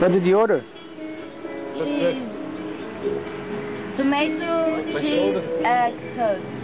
What did you order? Cheese. Tomato, cheese, egg, toast.